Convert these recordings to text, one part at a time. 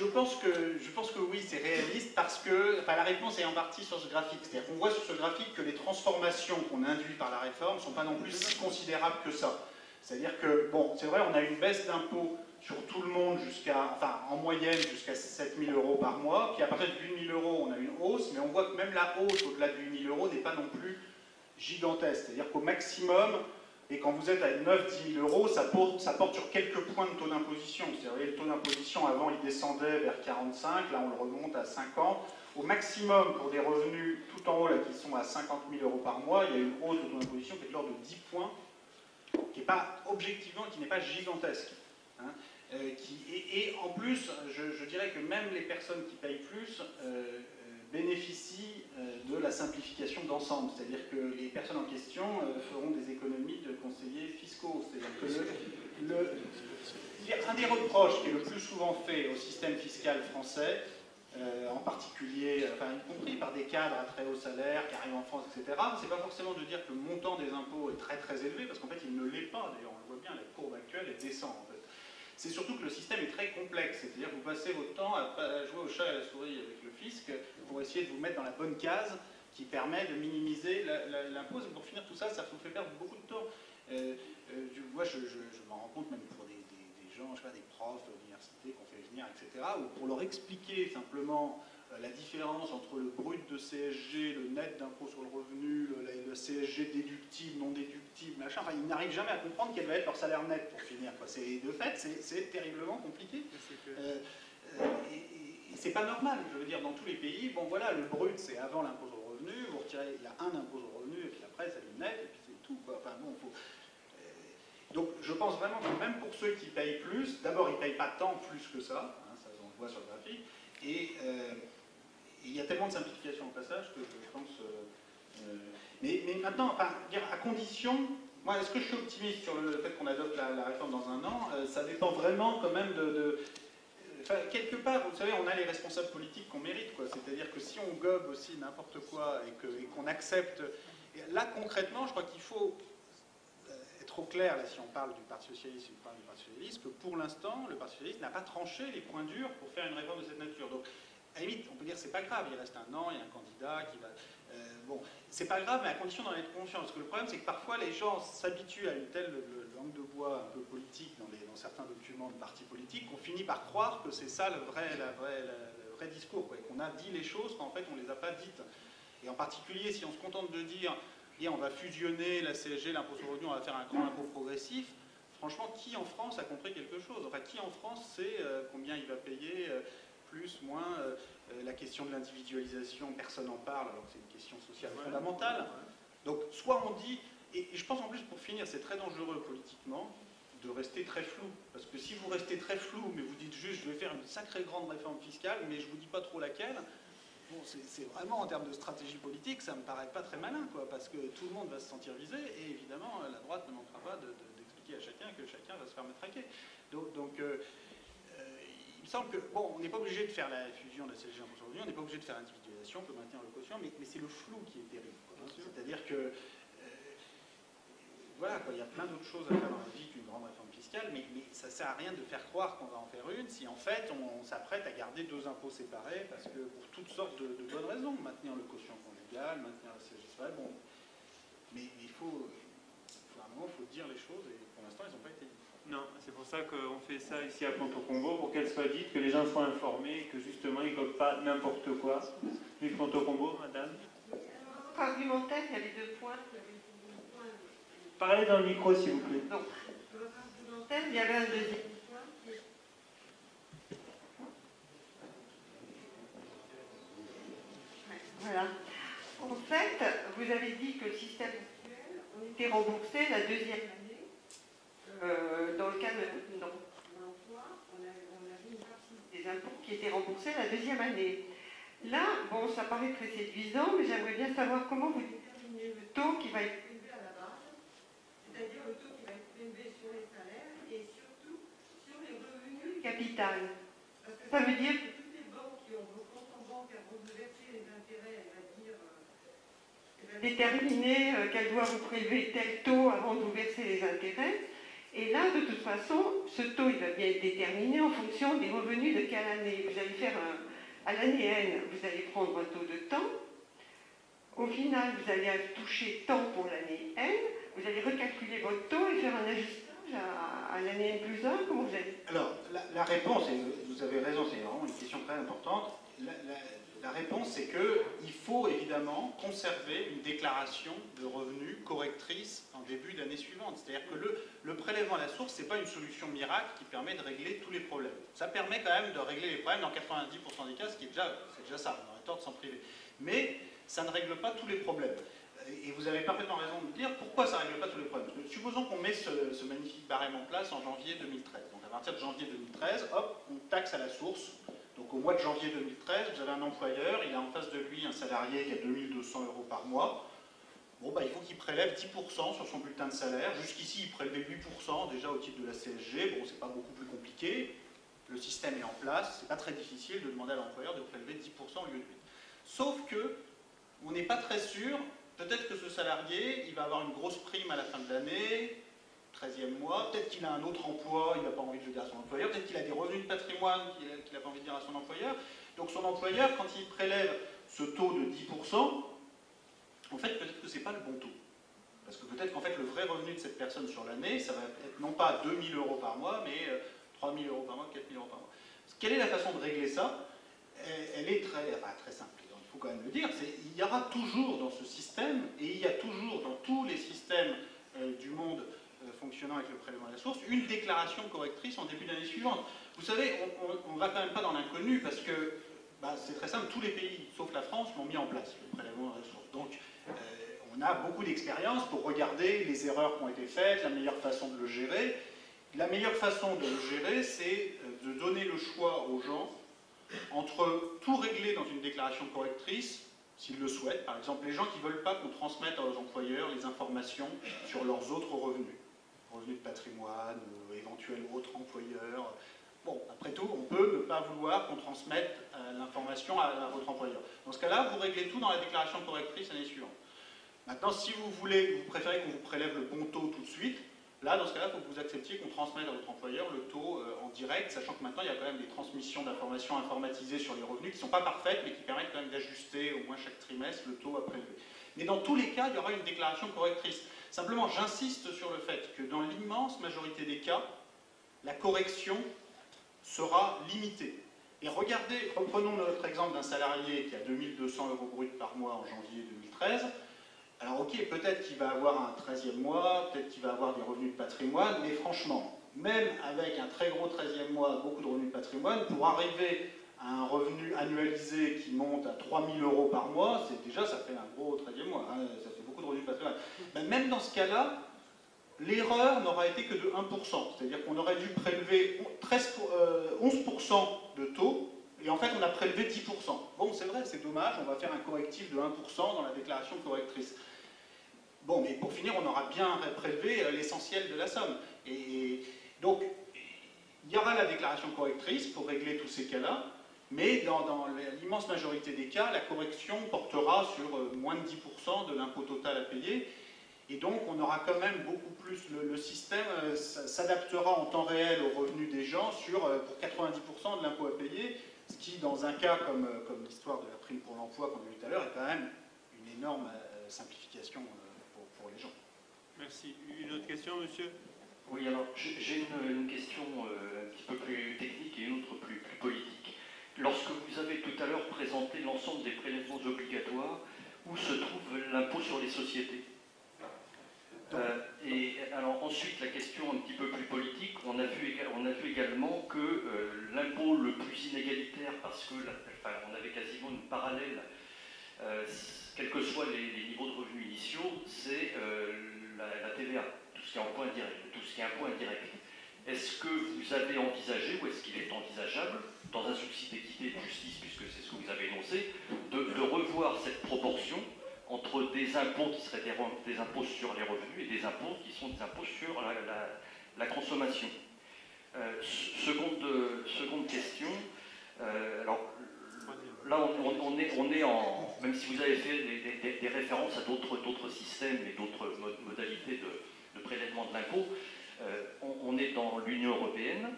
je pense que, oui, c'est réaliste parce que la réponse est en partie sur ce graphique. C'est-à-dire qu'on voit sur ce graphique que les transformations qu'on induit par la réforme ne sont pas non plus si considérables que ça. C'est-à-dire que, bon, c'est vrai, on a une baisse d'impôts sur tout le monde jusqu'à, enfin, en moyenne jusqu'à 7000 euros par mois, puis à partir de 8000 euros, on a une hausse, mais on voit que même la hausse au-delà de 8000 euros n'est pas non plus gigantesque. C'est-à-dire qu'au maximum, et quand vous êtes à 9-10 000 euros, ça porte, sur quelques points de taux d'imposition. C'est-à-dire le taux d'imposition, avant, il descendait vers 45, là, on le remonte à 50. Au maximum, pour des revenus tout en haut, là, qui sont à 50 000 euros par mois, il y a une hausse de taux d'imposition qui est de l'ordre de 10 points, qui n'est pas, objectivement, qui n'est pas gigantesque. Hein. Euh, et, en plus, je, dirais que même les personnes qui payent plus, euh, bénéficient euh, de la simplification d'ensemble. C'est-à-dire que les personnes en question euh, feront des économies de conseillers fiscaux. Un des reproches qui est le plus souvent fait au système fiscal français, euh, en particulier, enfin, y compris par des cadres à très haut salaire qui arrivent en France, etc., c'est pas forcément de dire que le montant des impôts est très très élevé, parce qu'en fait il ne l'est pas, d'ailleurs on le voit bien, la courbe actuelle est descend c'est surtout que le système est très complexe. C'est-à-dire que vous passez votre temps à, jouer au chat et à la souris avec le fisc pour essayer de vous mettre dans la bonne case qui permet de minimiser l'impôt. Pour finir tout ça, ça vous fait perdre beaucoup de temps. Euh, euh, moi, je, m'en rends compte même pour des, gens, je sais pas, des profs d'université qu'on fait venir, etc., ou pour leur expliquer simplement la différence entre le brut de CSG, le net d'impôt sur le revenu, le, CSG déductible, non déductible, machin, enfin, ils n'arrivent jamais à comprendre quel va être leur salaire net pour finir. De fait, c'est terriblement compliqué. Euh, euh, et, c'est pas normal, je veux dire, dans tous les pays, bon voilà, le brut c'est avant l'impôt sur le revenu, vous retirez, il y a un impôt sur le revenu, et puis après c'est le net, et puis c'est tout. Enfin, bon, faut, donc je pense vraiment que même pour ceux qui payent plus, d'abord ils ne payent pas tant plus que ça, hein, ça on le voit sur le graphique, et il y a tellement de simplification au passage que je pense. Euh, euh, mais, maintenant, à condition. Moi, est-ce que je suis optimiste sur le fait qu'on adopte la, réforme dans un an? Euh, Ça dépend vraiment quand même de. quelque part, vous savez, on a les responsables politiques qu'on mérite. C'est-à-dire que si on gobe aussi n'importe quoi et qu'on accepte. Là, concrètement, je crois qu'il faut être au clair, là, si on parle du Parti Socialiste et du Parti Socialiste, que pour l'instant, le Parti Socialiste n'a pas tranché les points durs pour faire une réforme de cette nature. Donc, à la limite, on peut dire que c'est pas grave, il reste un an, il y a un candidat qui va. Euh, bon, c'est pas grave, mais à condition d'en être conscient. Parce que le problème, c'est que parfois les gens s'habituent à une telle langue de bois un peu politique dans, certains documents de partis politiques qu'on finit par croire que c'est ça le vrai, le vrai discours, et qu'on a dit les choses quand en fait on les a pas dites. Et en particulier, si on se contente de dire, on va fusionner la CSG, l'impôt sur le revenu, on va faire un grand impôt progressif, franchement, qui en France a compris quelque chose? Enfin, qui en France sait euh, combien il va payer euh, plus, moins. Euh, euh, la question de l'individualisation, personne n'en parle, alors que c'est une question sociale fondamentale. Donc, soit on dit, et, je pense en plus pour finir, c'est très dangereux politiquement de rester très flou. Parce que si vous restez très flou, mais vous dites juste, je vais faire une sacrée grande réforme fiscale, mais je ne vous dis pas trop laquelle, bon, c'est vraiment en termes de stratégie politique, ça ne me paraît pas très malin, quoi, parce que tout le monde va se sentir visé, et évidemment, la droite ne manquera pas d'expliquer à chacun que chacun va se faire matraquer. Donc, donc euh, semble que, bon, on n'est pas obligé de faire la fusion de la CSG aujourd'hui, on n'est pas obligé de faire l'individualisation, on peut maintenir le quotient, mais, c'est le flou qui est terrible. C'est-à-dire que, euh, voilà, quoi, il y a plein d'autres choses à faire dans la vie qu'une grande réforme fiscale, mais, ça ne sert à rien de faire croire qu'on va en faire une si en fait on, s'apprête à garder deux impôts séparés, parce que pour toutes sortes de, bonnes raisons, maintenir le quotient conjugal, maintenir la CSG, bon, mais, il faut, à un moment, il faut dire les choses, et pour l'instant, elles n'ont pas été dites. Non, c'est pour ça qu'on fait ça ici à Ponto Combo, pour qu'elle soit dite, que les gens soient informés, que justement ils ne copent pas n'importe quoi. Vive Ponto Combo, madame. argumentaire, il y avait deux points. Parlez dans le micro, s'il vous plaît. Donc, argumentaire, il y avait un deuxième point. Voilà. En fait, vous avez dit que le système actuel, on était remboursé la deuxième année euh, dans le cadre de l'emploi, on, avait une partie des impôts qui étaient remboursés la deuxième année. Là, bon, ça paraît très séduisant, mais j'aimerais bien savoir comment vous déterminez le taux qui va être prélevé à la base, c'est-à-dire le taux qui va être prélevé sur les salaires et surtout sur les revenus du capital. Parce que ça veut dire que toutes les banques qui ont vos comptes en banque avant de verser les intérêts, elles vont dire euh, déterminer euh, qu'elle doit vous prélever tel taux avant de vous verser les intérêts. Et là, de toute façon, ce taux, il va bien être déterminé en fonction des revenus de quelle année. Vous faire un, à l'année N, vous allez prendre un taux de temps. Au final, vous allez toucher temps pour l'année N. Vous allez recalculer votre taux et faire un ajustage à, l'année N plus 1. Comment vous allez Alors, la, réponse, et vous avez raison, c'est vraiment une question très importante. Réponse, c'est qu'il faut évidemment conserver une déclaration de revenus correctrice en début d'année suivante. C'est-à-dire que le, prélèvement à la source, ce n'est pas une solution miracle qui permet de régler tous les problèmes. Ça permet quand même de régler les problèmes dans 90% des cas, ce qui est déjà, déjà ça, on aurait tort de s'en priver. Mais ça ne règle pas tous les problèmes. Et vous avez parfaitement raison de me dire pourquoi ça ne règle pas tous les problèmes. Supposons qu'on met ce, magnifique barème en place en janvier 2013. Donc à partir de janvier 2013, hop, on taxe à la source. Donc au mois de janvier 2013, vous avez un employeur, il a en face de lui un salarié qui a 2200 euros par mois. Bon, bah, il faut qu'il prélève 10% sur son bulletin de salaire. Jusqu'ici, il prélevait 8% déjà au titre de la CSG. Bon, c'est pas beaucoup plus compliqué. Le système est en place. C'est pas très difficile de demander à l'employeur de prélever 10% au lieu de 8. Sauf que on n'est pas très sûr. Peut-être que ce salarié, il va avoir une grosse prime à la fin de l'année, 13e mois, peut-être qu'il a un autre emploi, il n'a pas envie de le dire à son employeur, peut-être qu'il a des revenus de patrimoine qu'il n'a pas envie de dire à son employeur. Donc son employeur, quand il prélève ce taux de 10%, en fait, peut-être que ce n'est pas le bon taux. Parce que peut-être qu'en fait, le vrai revenu de cette personne sur l'année, ça va être non pas 2000 euros par mois, mais 3000 euh, euros par mois, 4000 euros par mois. Quelle est la façon de régler ça? Elle est très, très simple faut quand même le dire, il y aura toujours dans ce système, et il y a toujours dans tous les systèmes euh, du monde fonctionnant avec le prélèvement à la source, une déclaration correctrice en début d'année suivante. Vous savez, on ne va quand même pas dans l'inconnu parce que bah, c'est très simple, tous les pays, sauf la France, l'ont mis en place, le prélèvement à la source. Donc, euh, on a beaucoup d'expérience pour regarder les erreurs qui ont été faites, la meilleure façon de le gérer. La meilleure façon de le gérer, c'est de donner le choix aux gens entre tout régler dans une déclaration correctrice, s'ils le souhaitent, par exemple les gens qui ne veulent pas qu'on transmette à leurs employeurs les informations sur leurs autres revenus, revenus de patrimoine, euh, éventuels autres employeurs. Bon, après tout, on peut ne pas vouloir qu'on transmette euh, l'information à, votre employeur. Dans ce cas-là, vous réglez tout dans la déclaration correctrice l'année suivante. Maintenant, si vous voulez, vous préférez qu'on vous prélève le bon taux tout de suite, Là, dans ce cas-là, il faut que vous acceptiez qu'on transmette à votre employeur le taux euh, en direct, sachant que maintenant, il y a quand même des transmissions d'informations informatisées sur les revenus qui ne sont pas parfaites, mais qui permettent quand même d'ajuster au moins chaque trimestre le taux à prélever. Mais dans tous les cas, il y aura une déclaration correctrice. Simplement, j'insiste sur le fait que dans l'immense majorité des cas, la correction sera limitée. Et regardez, reprenons notre exemple d'un salarié qui a 2200 euros brut par mois en janvier 2013. Alors ok, peut-être qu'il va avoir un 13e mois, peut-être qu'il va avoir des revenus de patrimoine, mais franchement, même avec un très gros 13e mois, beaucoup de revenus de patrimoine, pour arriver à un revenu annualisé qui monte à 3000 euros par mois, c'est déjà, ça fait un gros 13e mois, hein, Ben, même dans ce cas-là, l'erreur n'aura été que de 1%, c'est-à-dire qu'on aurait dû prélever 13, 11% euh, de taux, et en fait on a prélevé 10%. Bon, c'est vrai, c'est dommage, on va faire un correctif de 1% dans la déclaration correctrice. Bon, mais pour finir, on aura bien prélevé euh, l'essentiel de la somme. Et donc, il y aura la déclaration correctrice pour régler tous ces cas-là, mais dans, l'immense majorité des cas, la correction portera sur euh, moins de 10% de l'impôt total à payer. Et donc, on aura quand même beaucoup plus. Le, système euh, s'adaptera en temps réel aux revenus des gens sur, pour 90% de l'impôt à payer, ce qui, dans un cas comme, comme l'histoire de la prime pour l'emploi qu'on a vu tout à l'heure, est quand même une énorme simplification les gens. Merci. Une autre question, monsieur? Oui, alors j'ai une, question euh, un petit peu plus technique et une autre plus, politique. Lorsque vous avez tout à l'heure présenté l'ensemble des prélèvements obligatoires, où se trouve l'impôt sur les sociétés? Euh, et alors ensuite, la question un petit peu plus politique, on a vu, on a vu également que euh, l'impôt le plus inégalitaire, parce que on avait quasiment une parallèle quels que soient les, niveaux de revenus initiaux, c'est euh, la, TVA, tout ce qui est impôt indirect. Tout ce qui est impôt indirect. Est-ce que vous avez envisagé, ou est-ce qu'il est envisageable, dans un souci d'équité et de justice, puisque c'est ce que vous avez énoncé, de, revoir cette proportion entre des impôts qui seraient des, impôts sur les revenus et des impôts qui sont des impôts sur la, consommation euh, seconde, question. Euh, alors, là, on, est, en. Même si vous avez fait des, références à d'autres systèmes et d'autres modalités de, prélèvement de l'impôt, euh, on, est dans l'Union européenne,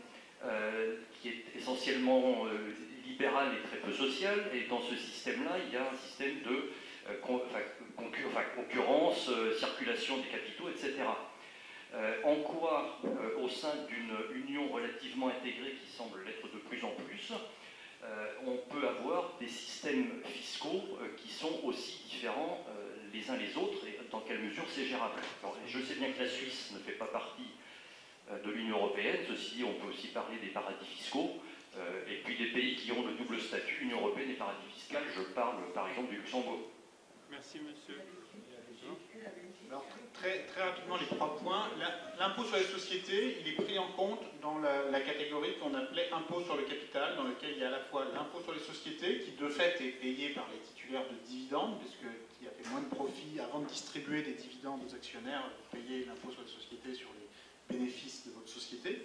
qui est essentiellement euh, libéral et très peu social, et dans ce système-là, il y a un système de concurrence, circulation des capitaux, etc. en quoi, au sein d'une union relativement intégrée qui semble l'être de plus en plus, on peut avoir des systèmes fiscaux qui sont aussi différents les uns les autres et dans quelle mesure c'est gérable. je sais bien que la Suisse ne fait pas partie euh, de l'Union européenne, ceci dit, on peut aussi parler des paradis fiscaux, euh, et puis des pays qui ont le double statut, Union européenne et paradis fiscal, je parle par exemple du Luxembourg. Merci monsieur. Alors, très, très rapidement, les trois points. L'impôt sur les sociétés, il est pris en compte dans la, catégorie qu'on appelait impôt sur le capital, dans lequel il y a à la fois l'impôt sur les sociétés, qui de fait est payé par les titulaires de dividendes, puisque y a fait moins de profit avant de distribuer des dividendes aux actionnaires, payez l'impôt sur les sociétés sur les bénéfices de votre société.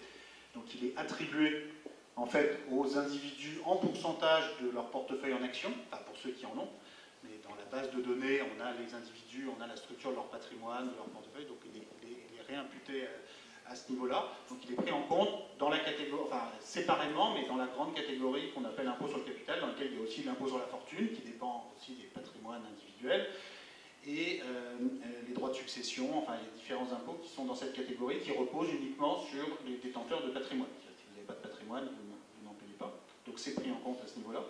Donc il est attribué en fait aux individus en pourcentage de leur portefeuille en actions, pas pour ceux qui en ont, mais dans la base de données, on a les individus, on a la structure de leur patrimoine, de leur portefeuille, donc il est, réimputé à, ce niveau-là. Donc il est pris en compte dans la catégorie, séparément, mais dans la grande catégorie qu'on appelle l'impôt sur le capital, dans laquelle il y a aussi l'impôt sur la fortune, qui dépend aussi des patrimoines individuels, et euh, les droits de succession, enfin les différents impôts qui sont dans cette catégorie, qui reposent uniquement sur les détenteurs de patrimoine. Si vous n'avez pas de patrimoine, vous n'en payez pas. Donc c'est pris en compte à ce niveau-là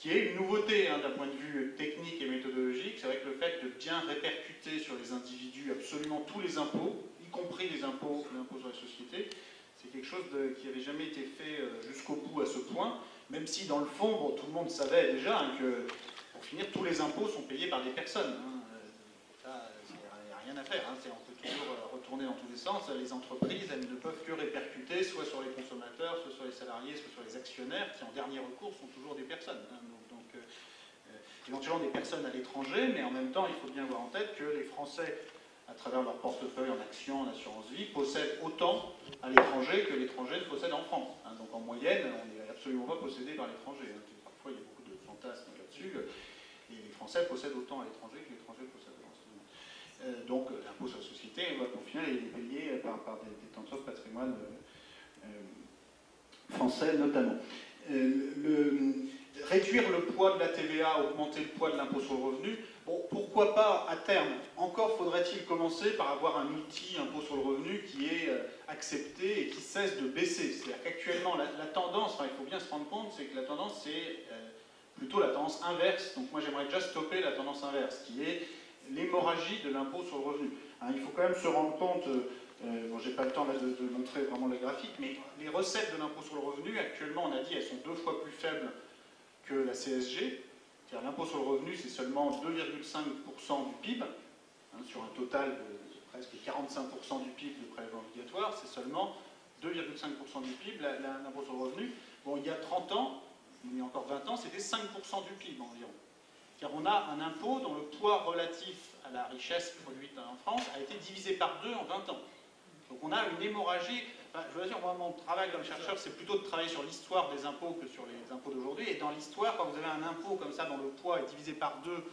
qui est une nouveauté hein, d'un point de vue technique et méthodologique. C'est vrai que le fait de bien répercuter sur les individus absolument tous les impôts, y compris les impôts, sur les sociétés, c'est quelque chose qui n'avait jamais été fait euh, jusqu'au bout à ce point, même si dans le fond, tout le monde savait déjà hein, que, pour finir, tous les impôts sont payés par des personnes. Hein. Rien à faire. On peut toujours euh, retourner dans tous les sens. Les entreprises, elles ne peuvent que répercuter soit sur les consommateurs, soit sur les salariés, soit sur les actionnaires, qui en dernier recours sont toujours des personnes éventuellement des personnes à l'étranger, mais en même temps, il faut bien avoir en tête que les Français, à travers leur portefeuille en actions, en assurance vie, possèdent autant à l'étranger que l'étranger ne possède en France. Hein. donc en moyenne, on n'est absolument pas possédé par l'étranger. Hein. Parfois, il y a beaucoup de fantasmes là-dessus. Et les Français possèdent autant à l'étranger que l'étranger possède. Euh, donc l'impôt sur la société, au final, il est payé par, des détenteurs de patrimoine euh, euh, français notamment. réduire le poids de la TVA, augmenter le poids de l'impôt sur le revenu, bon, pourquoi pas à terme Encore faudrait-il commencer par avoir un outil impôt sur le revenu qui est euh, accepté et qui cesse de baisser. C'est-à-dire qu'actuellement, la, tendance, il faut bien se rendre compte, c'est que la tendance, c'est euh, plutôt la tendance inverse. Donc moi, j'aimerais déjà stopper la tendance inverse, qui est l'hémorragie de l'impôt sur le revenu. Hein, il faut quand même se rendre compte... Euh, bon, j'ai pas le temps de, montrer vraiment les graphiques, mais les recettes de l'impôt sur le revenu, actuellement, on a dit, elles sont deux fois plus faibles la CSG, c'est-à-dire l'impôt sur le revenu, c'est seulement 2,5% du PIB, hein, sur un total de presque 45% du PIB de prélèvement obligatoire, c'est seulement 2,5% du PIB, l'impôt sur le revenu. Bon, il y a 30 ans, il y a encore 20 ans, c'était 5% du PIB environ. Car on a un impôt dont le poids relatif à la richesse produite en France a été divisé par deux en 20 ans. Donc on a une hémorragie je veux dire, moi, mon travail comme chercheur, c'est plutôt de travailler sur l'histoire des impôts que sur les impôts d'aujourd'hui. Et dans l'histoire, quand vous avez un impôt comme ça, dont le poids est divisé par deux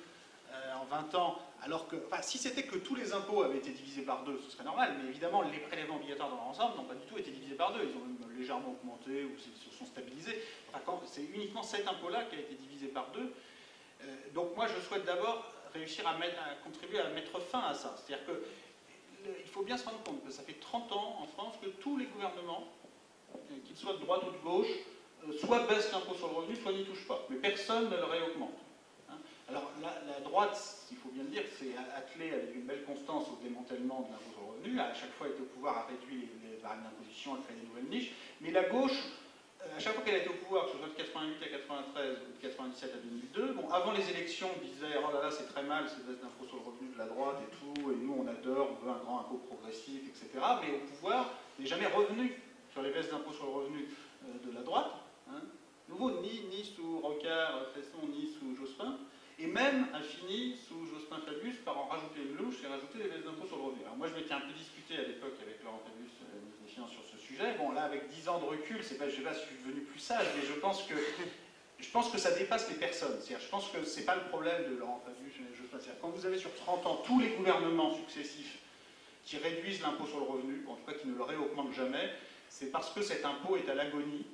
euh, en 20 ans, alors que, enfin, si c'était que tous les impôts avaient été divisés par deux, ce serait normal, mais évidemment, les prélèvements obligatoires dans leur ensemble n'ont pas du tout été divisés par deux. Ils ont même légèrement augmenté ou se sont stabilisés. c'est uniquement cet impôt-là qui a été divisé par deux. Euh, donc, moi, je souhaite d'abord réussir à, contribuer à mettre fin à ça. C'est-à-dire que il faut bien se rendre compte que ça fait 30 ans en France que tous les gouvernements, euh, qu'ils soient de droite ou de gauche, euh, soit baissent l'impôt sur le revenu, soit n'y touchent pas. Mais personne ne le réaugmente. Hein. Alors la, droite, il faut bien le dire, c'est attelé avec une belle constance au démantèlement de l'impôt sur le revenu. À chaque fois, est au pouvoir, à réduire les, les barèmes d'imposition, à créer des nouvelles niches. Mais la gauche, à chaque fois qu'elle a été au pouvoir, que ce soit de 88 à 93 ou de 97 à 2002, bon, avant les élections, on disait oh là là, c'est très mal, c'est baisse d'impôt sur le revenu de la droite et tout, et nous on adore, on veut un grand impôt progressif, etc. Mais au pouvoir, n'est jamais revenu sur les baisses d'impôt sur le revenu euh, de la droite. Hein. Nouveau, ni, ni sous Rocard, ni sous Jospin, et même a fini sous Fabius par en rajouter une louche et rajouter des baisses d'impôt sur le revenu. Alors moi je m'étais un peu discuté à l'époque avec Laurent Fabius, euh, ministre des Finances, sur ce sujet. Bon là avec 10 ans de recul, c'est pas, je ne sais pas si je suis devenu plus sage, mais je pense que je pense que ça dépasse les personnes. je pense que ce n'est pas le problème de Laurent Fabius. Quand vous avez sur 30 ans tous les gouvernements successifs qui réduisent l'impôt sur le revenu, en tout cas qui ne le réaugmentent jamais, c'est parce que cet impôt est à l'agonie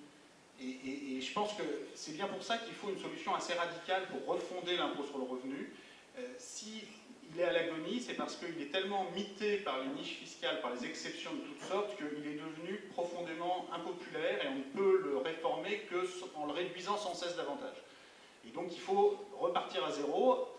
Et, je pense que c'est bien pour ça qu'il faut une solution assez radicale pour refonder l'impôt sur le revenu. Euh, si il est à l'agonie, c'est parce qu'il est tellement mité par les niches fiscales, par les exceptions de toutes sortes, qu'il est devenu profondément impopulaire et on ne peut le réformer qu'en le réduisant sans cesse davantage. Et donc il faut repartir à zéro,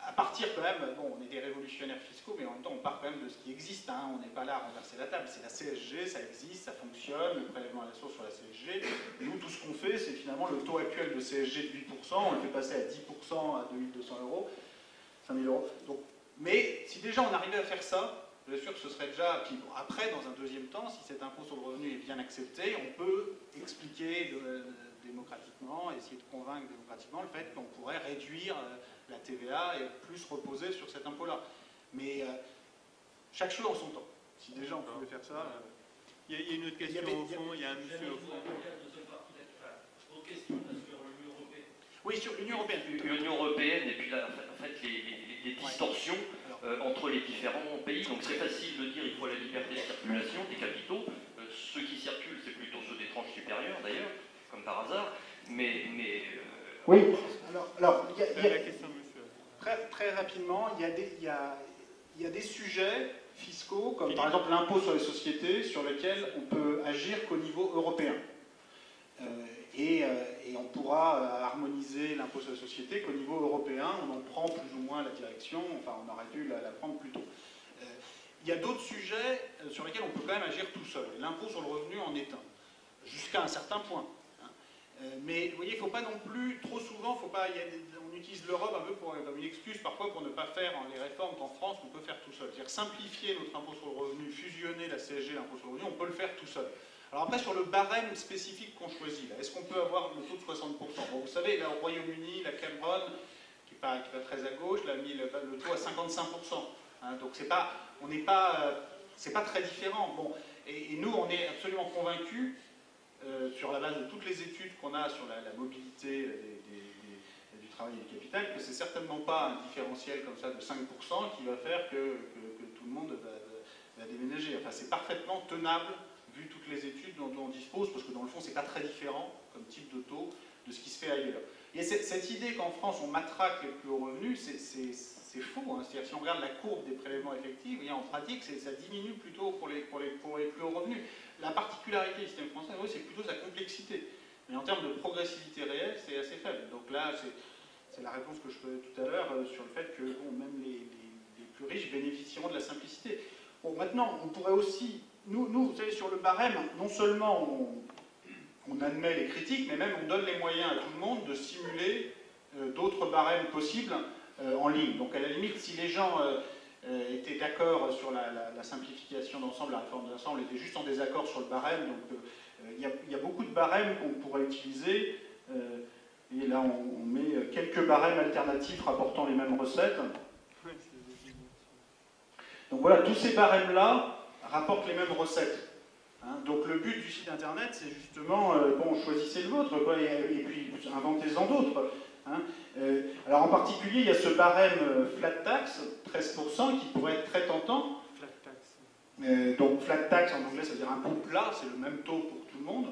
à partir quand même, bon, on est des révolutionnaires fiscaux, mais en même temps, on part quand même de ce qui existe. Hein. on n'est pas là à renverser la table. C'est la CSG, ça existe, ça fonctionne, le prélèvement à la source sur la CSG. Nous, tout ce qu'on fait, c'est finalement le taux actuel de CSG de 8%, on le fait passer à 10% à 2200 euros, 5000 euros. Donc, mais si déjà on arrivait à faire ça, je suis sûr que ce serait déjà. Puis après, dans un deuxième temps, si cet impôt sur le revenu est bien accepté, on peut expliquer démocratiquement, essayer de convaincre démocratiquement le fait qu'on pourrait réduire. Euh, la TVA est plus reposée sur cet impôt-là. Mais euh, chaque chose en son temps. Si déjà on pouvait faire ça. Euh, il, y a, une autre question au fond, il y a un monsieur au fond. Oui, sur l'Union européenne. L'Union européenne et puis en fait les, distorsions euh, entre les différents pays. Donc c'est facile de dire il faut la liberté de circulation des capitaux. ceux qui circulent, c'est plutôt ceux des tranches supérieures d'ailleurs, comme par hasard. Mais, mais oui, alors, alors y a, très, très, rapidement, il y, a des, il, y a, il y a des sujets fiscaux, comme par exemple l'impôt sur les sociétés, sur lesquels on peut agir qu'au niveau européen. Euh, et, euh, et, on pourra euh, sociétés qu'au niveau européen, on en prend plus ou moins la direction, enfin on aurait dû la, prendre plus tôt. il y a d'autres sujets sur lesquels on peut quand même agir tout seul. L'impôt sur le revenu en est un, jusqu'à un certain point. Euh, mais vous voyez, il ne faut pas non plus, trop souvent, faut pas, on utilise l'Europe un peu comme une excuse parfois pour ne pas faire les réformes qu'en France on peut faire tout seul. C'est-à-dire simplifier notre impôt sur le revenu, fusionner la CSG et l'impôt sur le revenu, on peut le faire tout seul. Alors après, sur le barème spécifique qu'on choisit, est-ce qu'on peut avoir le taux de 60% Vous savez, là au Royaume-Uni, la Cameron, qui qui très à gauche, l'a mis le, taux à 55%. Hein, donc c'est pas, n'est pas, euh, pas très différent. Bon, et, nous, on est absolument convaincus euh, sur la base de toutes les études qu'on a sur la, mobilité du travail et du capital, que c'est certainement pas un différentiel comme ça de 5% qui va faire que, tout le monde va, déménager. Enfin, c'est parfaitement tenable vu toutes les on dispose, parce que dans le fond, c'est pas très différent comme type de taux de ce qui se fait ailleurs. Et cette idée qu'en France, on matraque les plus hauts revenus, c'est faux. Hein. C'est-à-dire, si on regarde la courbe des prélèvements effectifs, en pratique, ça diminue plutôt pour les, plus hauts revenus. La particularité du système français, c'est plutôt sa complexité. Mais en termes de progressivité réelle, c'est assez faible. Donc là, c'est la réponse que je faisais tout à l'heure euh, sur le fait que même les, plus riches bénéficieront de la simplicité. Bon, maintenant, on pourrait aussi, nous, nous vous savez, sur le barème, non seulement on, admet les critiques, mais même on donne les moyens à tout le monde de simuler euh, d'autres barèmes possibles euh, en ligne. Donc à la limite, si les gens euh, était d'accord sur la, simplification d'ensemble, la réforme de l'ensemble, était juste en désaccord sur le barème. Donc il y, a beaucoup de barèmes qu'on pourrait utiliser. Et là, on, met quelques barèmes alternatifs rapportant les mêmes recettes. Donc voilà, tous ces barèmes-là rapportent les mêmes recettes. Hein. donc le but du site internet, c'est justement, bon, choisissez le vôtre, et, et, puis inventez-en d'autres. Hein. Euh, alors en particulier, il y a ce barème euh, flat tax, 13%, qui pourrait être très tentant. Flat tax. Euh, donc flat tax en anglais, ça veut dire un taux plat, c'est le même taux pour tout le monde.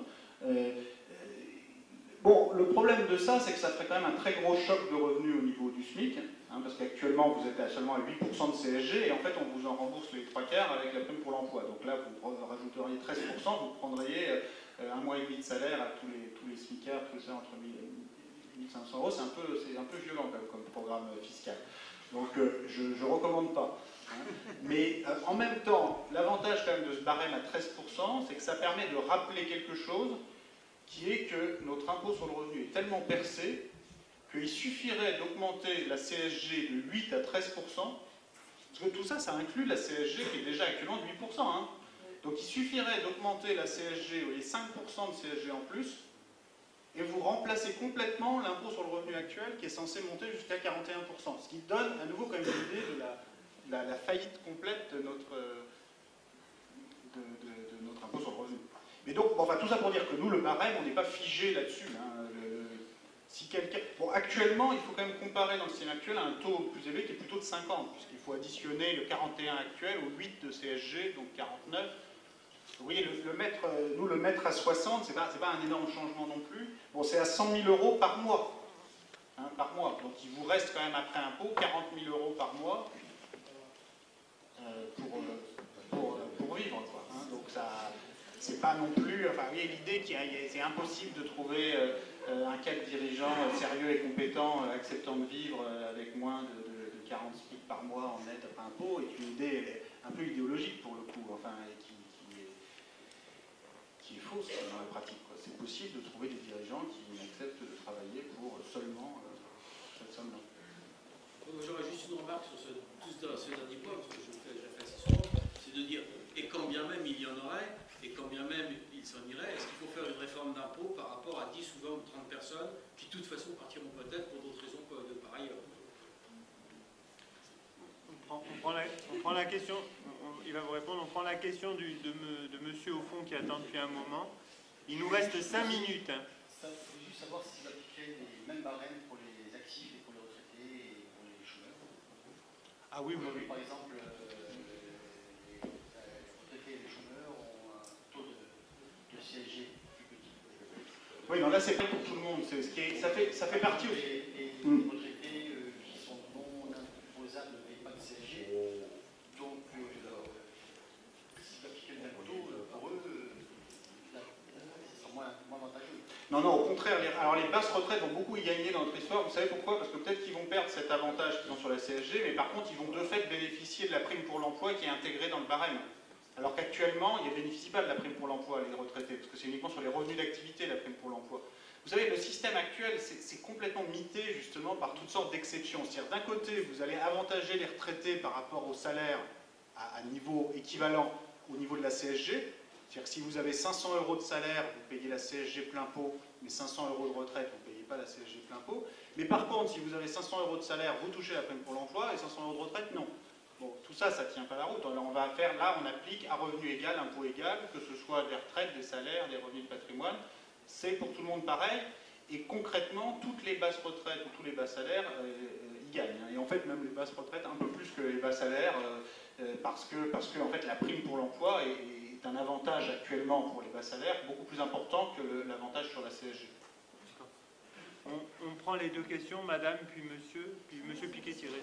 bon, le problème de ça, c'est que ça ferait quand même un très gros choc de revenus au niveau du SMIC, hein, parce qu'actuellement, vous êtes à seulement à 8% de CSG, et en fait, on vous en rembourse les trois quarts avec la prime pour l'emploi. Donc là, vous rajouteriez 13%, vous prendriez un mois et demi de salaire à tous les, tous les tout ça, entre 1500 euros, c'est un, peu, un peu violent comme programme fiscal. Donc euh, je ne recommande pas. Hein. Mais euh, en même temps, l'avantage quand même de ce barème à 13%, c'est que ça permet de rappeler quelque chose qui est que notre impôt sur le revenu est tellement percé qu'il suffirait d'augmenter la CSG de 8 à 13%, parce que tout ça, ça inclut la CSG qui est déjà actuellement de 8%. Hein. Donc il suffirait d'augmenter la CSG, vous voyez, 5% de CSG en plus, et vous remplacez complètement l'impôt sur le revenu actuel qui est censé monter jusqu'à 41%, ce qui donne à nouveau comme une idée de la, faillite complète de notre, de, notre impôt sur le revenu. Mais donc, enfin, tout ça pour dire que nous, le barème, on n'est pas figé là-dessus. Hein. Bon, actuellement, il faut quand même comparer dans le système actuel à un taux plus élevé qui est plutôt de 50, puisqu'il faut additionner le 41 actuel au 8 de CSG, donc 49. Vous voyez, le, mettre, euh, nous, le mettre à 60, ce n'est pas, pas, un énorme changement non plus. Bon, c'est à 100 000 euros par mois. Hein, par mois. Donc il vous reste quand même après impôt 40 000 euros par mois euh, pour, pour, pour, vivre. Quoi, hein. Donc ça, c'est pas non plus. Enfin, voyez, l'idée qu'il c'est impossible de trouver un cadre dirigeant sérieux et compétent, acceptant de vivre avec moins de, 40 SMIC par mois en net après impôt est une idée un peu idéologique pour le coup, enfin, qui, qui, est, fausse dans la pratique. C'est possible de trouver des dirigeants qui acceptent de travailler pour seulement euh, cette somme-là. J'aurais juste une remarque sur ce dernier point, parce que je le fais assez souvent, c'est de dire, et quand bien même il y en aurait, et quand bien même il s'en irait, est-ce qu'il faut faire une réforme d'impôt par rapport à 10 ou 20 ou 30 personnes qui, de toute façon, partiront peut-être pour d'autres raisons que de par ailleurs? On prend, la, question, il va vous répondre, on prend la question de, monsieur au fond qui attend depuis un moment. Il nous reste 5 minutes. Hein. Ça, je juste savoir si vous appliquez les mêmes barèmes pour les actifs et pour les retraités et pour les chômeurs. Ah oui, oui. Par exemple, euh, les, retraités et les chômeurs ont un taux de, CSG plus petit. Oui, non, là c'est pas pour tout le monde. Ce qui est, ça, fait, ça fait partie aussi. Et, les hmm. retraités euh, qui sont non imposables donc, euh, si vous appliquez le même taux, pour eux, c'est moins, moins avantageux. Non, non, au contraire. Les, alors les basses retraites vont beaucoup y gagner dans notre histoire. Vous savez pourquoi? Parce que peut-être qu'ils vont perdre cet avantage qu'ils ont sur la CSG, mais par contre, ils vont de fait bénéficier de la prime pour l'emploi qui est intégrée dans le barème. Qu'actuellement, ils ne bénéficient pas de la prime pour l'emploi, les retraités, parce que c'est uniquement sur les revenus d'activité la prime pour l'emploi. Vous savez, le système actuel, c'est complètement mité justement par toutes sortes d'exceptions. C'est-à-dire, d'un côté, vous allez avantager les retraités par rapport au salaire à, niveau équivalent au niveau de la CSG. C'est-à-dire si vous avez 500 euros de salaire, vous payez la CSG plein pot, mais 500 euros de retraite, vous ne payez pas la CSG plein pot. Mais par contre, si vous avez 500 euros de salaire, vous touchez la prime pour l'emploi, et 500 euros de retraite, non. Bon, tout ça, ça ne tient pas la route. On va faire, là, on applique à revenu égal, impôt égal, que ce soit des retraites, des salaires, des revenus de patrimoine c'est pour tout le monde pareil. Et concrètement, toutes les basses retraites ou tous les bas salaires euh, euh, y gagnent. Et en fait, même les basses retraites, un peu plus que les bas salaires, euh, parce, que, parce que en fait, la prime pour l'emploi est, un avantage actuellement pour les bas salaires beaucoup plus important que l'avantage sur la CSG. On, prend les deux questions, madame, puis monsieur, puis monsieur Piquet-Tiré.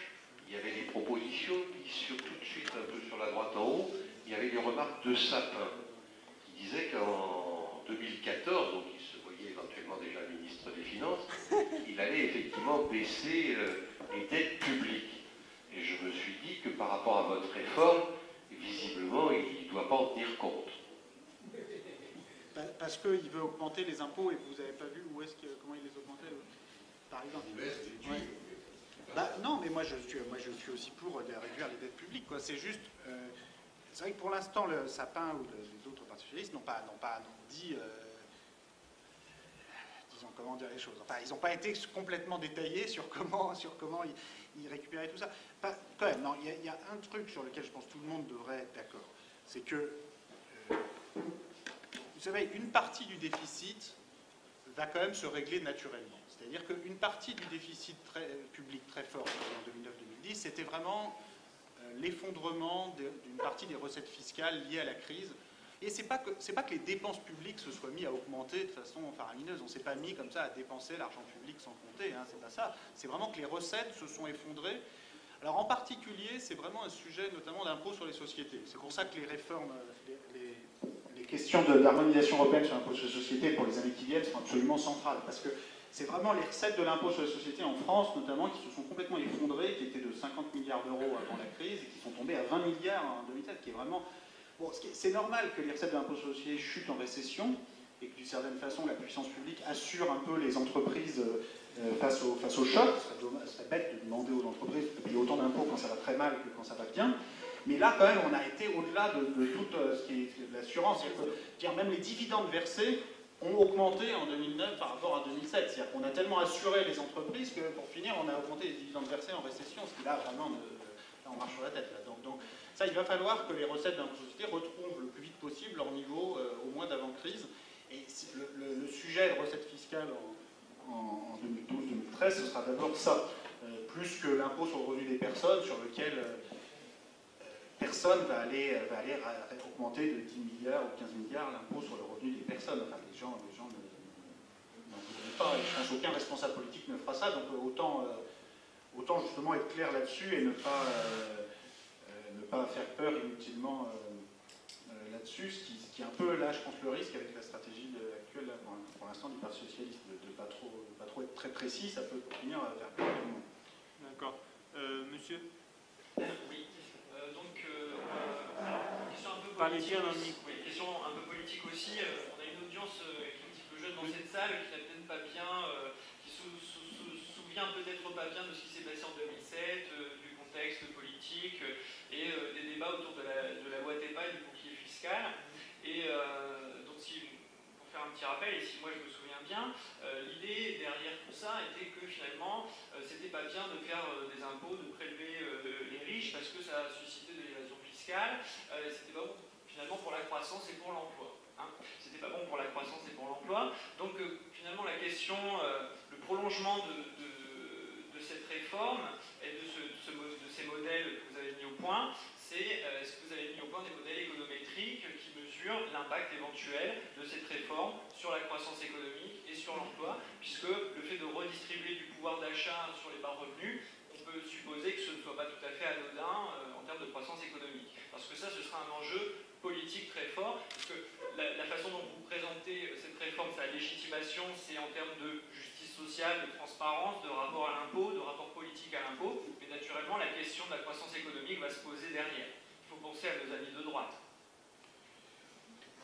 il y avait des propositions qui, sur tout de suite, un peu sur la droite en haut, il y avait des remarques de Sapin, qui disait qu'en 2014, donc il se voyait éventuellement déjà ministre des Finances, il allait effectivement baisser euh, les dettes publiques. Et je me suis dit que par rapport à votre réforme, visiblement, il ne doit pas en tenir compte. Parce qu'il veut augmenter les impôts et vous n'avez pas vu où est-ce que, comment il les augmentait, par exemple? Bah, non, mais moi je, suis, aussi pour réduire les dettes publiques. C'est juste. Euh, c'est vrai que pour l'instant, le Sapin ou les autres partis socialistes n'ont pas, dit. Euh, disons, comment dire les choses. Enfin, ils n'ont pas été complètement détaillés sur comment, ils, récupéraient tout ça. quand même, non, il y, a un truc sur lequel je pense que tout le monde devrait être d'accord. C'est que. Euh, vous savez, une partie du déficit va quand même se régler naturellement. C'est-à-dire qu'une partie du déficit public très fort en 2009-2010, c'était vraiment euh, l'effondrement d'une partie des recettes fiscales liées à la crise. Et ce n'est pas, que les dépenses publiques se soient mis à augmenter de façon faramineuse. On ne s'est pas mis comme ça à dépenser l'argent public sans compter. Hein, c'est pas ça. C'est vraiment que les recettes se sont effondrées. Alors en particulier, c'est vraiment un sujet notamment d'impôt sur les sociétés. C'est pour ça que les réformes, les, questions de l'harmonisation européenne sur l'impôt sur les sociétés pour les années qui viennent sont absolument centrales. Parce que c'est vraiment les recettes de l'impôt sur les sociétés en France, notamment, qui se sont complètement effondrées, qui étaient de 50 milliards d'euros avant la crise, et qui sont tombées à 20 milliards en 2007, qui est vraiment... Bon, c'est normal que les recettes de l'impôt sur les sociétés chutent en récession, et que d'une certaine façon, la puissance publique assure un peu les entreprises euh, face, au, face au choc. Ce serait, bête de demander aux entreprises de payer autant d'impôts quand ça va très mal que quand ça va bien. Mais là, quand même, on a été au-delà de, de toute euh, ce qui est de l'assurance. Dire, même les dividendes versés ont augmenté en 2009 par rapport à 2007. C'est-à-dire qu'on a tellement assuré les entreprises que, pour finir, on a augmenté les dividendes versés en récession, ce qui là, vraiment, ne- on marche sur la tête. Là. Donc, ça, il va falloir que les recettes de société retrouvent le plus vite possible leur niveau euh, au mois d'avant-crise. Et le, sujet de recettes fiscales en, en- en 2012-2013, ce sera d'abord ça, euh, plus que l'impôt sur le revenu des personnes, sur lequel euh, personne va aller, euh, va aller augmenter de 10 milliards ou 15 milliards l'impôt sur le revenu des personnes. Enfin, les gens, les gens ne, n'en voudront pas, et je pense qu'aucun responsable politique ne fera ça, donc euh, autant, euh, autant justement être clair là-dessus et ne pas, euh, euh, ne pas faire peur inutilement euh, euh, là-dessus, ce qui, ce qui est un peu, là, je pense, le risque avec la stratégie de- actuelle, là, pour, pour l'instant, du Parti Socialiste, de ne pas, trop, de pas trop être très précis, ça peut finir à faire peur à tout le monde. D'accord. Euh, monsieur? Oui. Euh, question un peu Parlez politique. bien dans le aussi. Oui, un peu politique aussi. On a une audience euh, qui est un petit peu jeune dans cette salle, qui n'a peut-être pas bien, euh, qui se sou- sou- souvient peut-être pas bien de ce qui s'est passé en 2007, euh, du contexte politique et euh, des débats autour de la, de la loi TEPA et du bouclier fiscal. Et donc, si, pour faire un petit rappel, et si moi je me souviens bien, l'idée derrière tout ça était que finalement, c'était pas bien de faire des impôts, de prélever les riches parce que ça a suscité de l'évasion Euh, c'était pas bon finalement pour la croissance et pour l'emploi. Hein. C'était pas bon pour la croissance et pour l'emploi. Donc euh, finalement la question, euh, le prolongement de, cette réforme et de, ces modèles que vous avez mis au point, c'est est-ce que vous avez mis au point des modèles économétriques qui mesurent l'impact éventuel de cette réforme sur la croissance économique et sur l'emploi, puisque le fait de redistribuer du pouvoir d'achat sur les bas revenus, supposer que ce ne soit pas tout à fait anodin euh, en termes de croissance économique. Parce que ça, ce sera un enjeu politique très fort, parce que la, la façon dont vous présentez euh, cette réforme, sa légitimation, c'est en termes de justice sociale, de transparence, de rapport à l'impôt, de rapport politique à l'impôt, mais naturellement, la question de la croissance économique va se poser derrière. Il faut penser à nos amis de droite.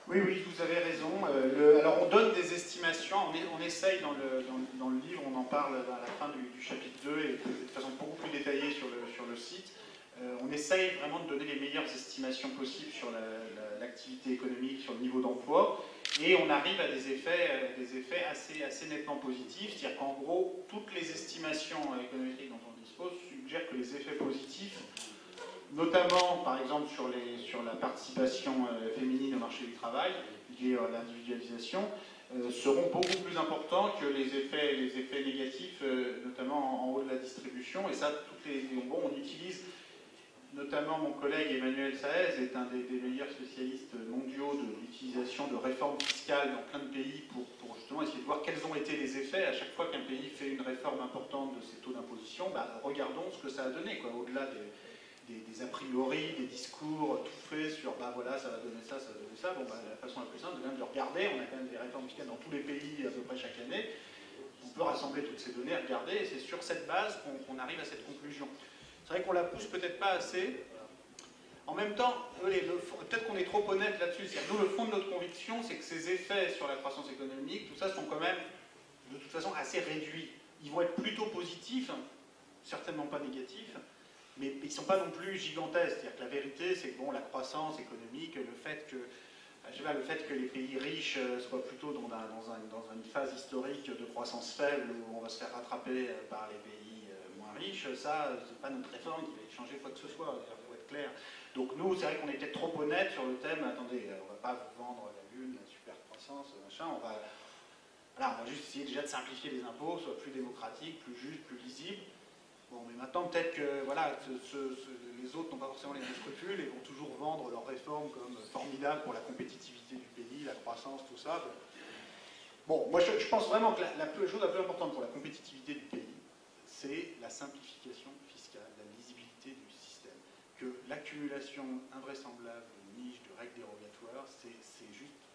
Oui, oui, vous avez raison. Euh, alors, on donne des estimations, on, essaye dans le, dans, le livre, on en parle à la fin du, chapitre 2 et de façon beaucoup plus détaillée sur le, sur le site. Euh, on essaye vraiment de donner les meilleures estimations possibles sur la- la- l'activité économique, sur le niveau d'emploi, et on arrive à des effets, euh, des effets assez, assez nettement positifs. C'est-à-dire qu'en gros, toutes les estimations économiques dont on dispose suggèrent que les effets positifs notamment par exemple sur, la participation euh, féminine au marché du travail, liée à l'individualisation, euh, seront beaucoup plus importants que les effets, négatifs, euh, notamment en, haut de la distribution. Et ça, on utilise, notamment mon collègue Emmanuel Saez est un des, meilleurs spécialistes mondiaux de l'utilisation de réformes fiscales dans plein de pays pour, justement essayer de voir quels ont été les effets à chaque fois qu'un pays fait une réforme importante de ses taux d'imposition. Bah, regardons ce que ça a donné, au-delà des des, a priori, des discours tout faits sur bah voilà, ça va donner ça, ça va donner ça. Bon, bah, la façon la plus simple, quand même de regarder. On a quand même des réformes fiscales dans tous les pays à peu près chaque année. On peut rassembler toutes ces données, regarder, et c'est sur cette base qu'on arrive à cette conclusion. C'est vrai qu'on la pousse peut-être pas assez. En même temps, peut-être qu'on est trop honnête là-dessus. Nous, le fond de notre conviction, c'est que ces effets sur la croissance économique, tout ça, sont quand même, de toute façon, assez réduits. Ils vont être plutôt positifs, certainement pas négatifs, mais ils ne sont pas non plus gigantesques. C'est-à-dire que la vérité, c'est que bon, la croissance économique, le fait que, euh, le fait que les pays riches euh, soient plutôt dans, un- dans un- dans une phase historique de croissance faible où on va se faire rattraper euh, par les pays moins riches, ça, c'est pas notre réforme qui va changer quoi que ce soit. Il faut être clair. Donc nous, c'est vrai qu'on peut-être trop honnête sur le thème. Attendez, on va pas vous vendre la lune, la super croissance, machin. On va, on va juste essayer déjà de simplifier les impôts, soit plus démocratique, plus juste, plus lisible. Bon, mais maintenant, peut-être que voilà, les autres n'ont pas forcément les mêmes scrupules et vont toujours vendre leurs réformes comme formidables pour la compétitivité du pays, la croissance, tout ça. Bon, moi, je, pense vraiment que la, la chose la plus importante pour la compétitivité du pays, c'est la simplification fiscale, la lisibilité du système. Que l'accumulation invraisemblable de niches, de règles dérogatoires, c'est juste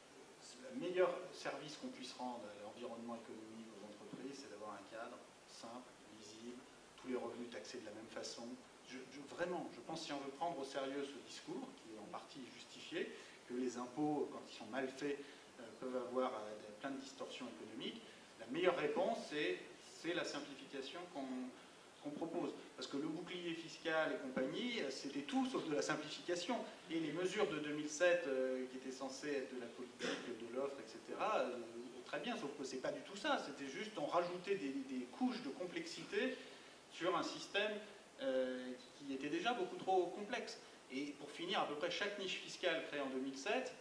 le meilleur service qu'on puisse rendre à l'environnement économique, aux entreprises, c'est d'avoir un cadre simple, tous les revenus taxés de la même façon. Vraiment, je pense si on veut prendre au sérieux ce discours, qui est en partie justifié, que les impôts, quand ils sont mal faits, euh, peuvent avoir euh, plein de distorsions économiques, la meilleure réponse, c'est la simplification qu'on propose. Parce que le bouclier fiscal et compagnie, c'était tout sauf de la simplification. Et les mesures de 2007, euh, qui étaient censées être de la politique, de l'offre, etc., euh, très bien, sauf que c'est pas du tout ça. C'était juste, on rajoutait des, couches de complexité sur un système euh, qui était déjà beaucoup trop complexe. Et pour finir, à peu près chaque niche fiscale créée en 2007,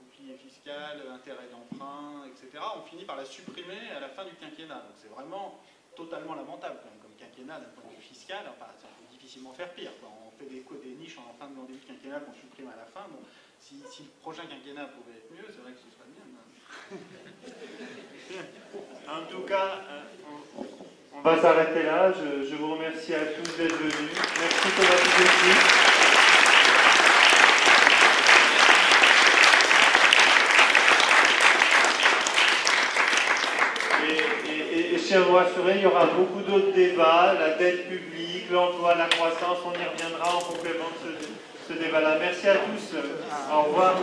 bouclier fiscal, intérêt d'emprunt, etc., on finit par la supprimer à la fin du quinquennat. Donc c'est vraiment totalement lamentable quand même, comme quinquennat d'un point de vue fiscal. Enfin, ça peut difficilement faire pire. On fait des, des niches en fin de début quinquennat qu'on supprime à la fin. Bon, si, si, le prochain quinquennat pouvait être mieux, c'est vrai que ce serait bien. en tout cas, euh, on va s'arrêter là. Je, vous remercie à tous d'être venus. Merci pour votre je tiens vous rassurer, il y aura beaucoup d'autres débats, la dette publique, l'emploi, la croissance, on y reviendra en complément de ce, ce débat-là. Merci à tous. Au revoir.